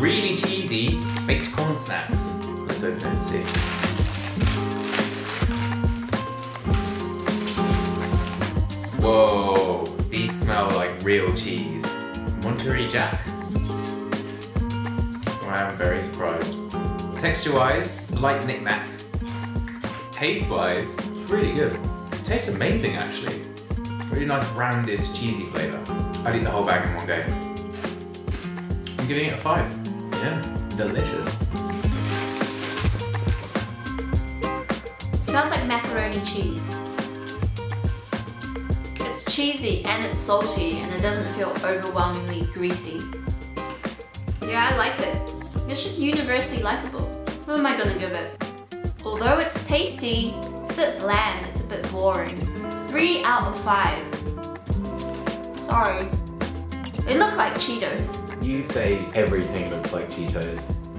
really cheesy baked corn snacks. Let's open it and see. Whoa, these smell like real cheese. Monterey Jack. I am very surprised. Texture-wise, like Nik Naks. Taste-wise, really good. It tastes amazing actually. Really nice rounded cheesy flavour. I'd eat the whole bag in one go. I'm giving it a five. Yeah, delicious. Smells like macaroni cheese. It's cheesy and it's salty and it doesn't feel overwhelmingly greasy. Yeah, I like it. It's just universally likable. What am I gonna give it? Although it's tasty, it's a bit bland, it's a bit boring. 3 out of 5. Sorry. They look like Cheetos. You say everything looks like Cheetos.